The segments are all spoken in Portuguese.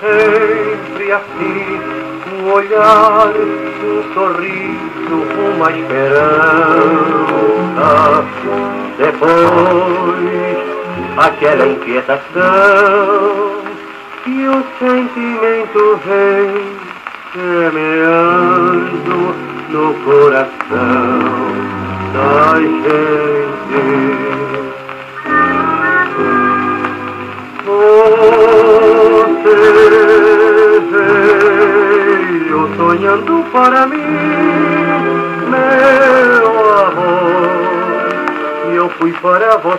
sempre assim, um olhar, um sorriso, uma esperança. Depois, aquela inquietação e o sentimento vem semeando no coração da gente. veio sonhando para mim, meu amor, e eu fui para você,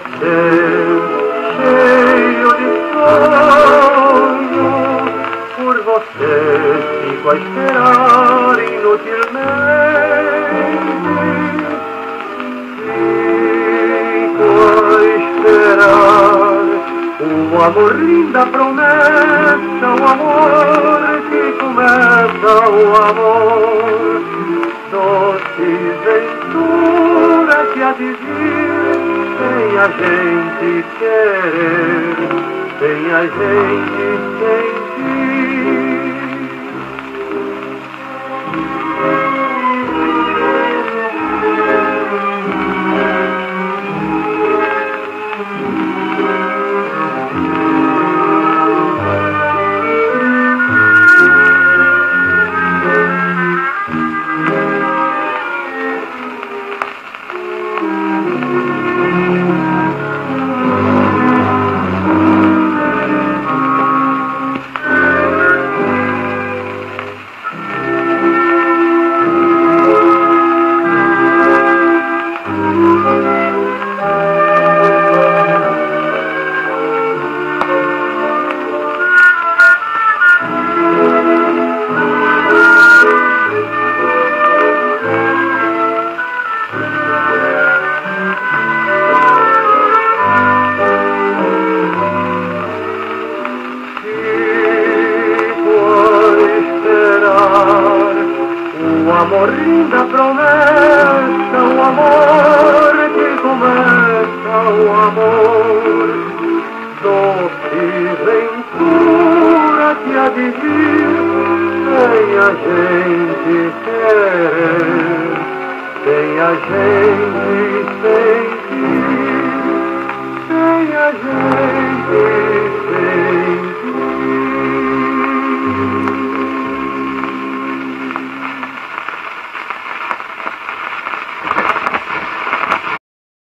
cheio de sonho, por você fico a esperar inutilmente. Fico a esperar o amor linda promessa, o amor começa, o amor doce ventura que há de vir, sem a gente querer, sem a gente sentir. Amor linda promessa, o amor que começa, o amor doce ventura que há sem a gente querer, sem a gente sentir, sem a gente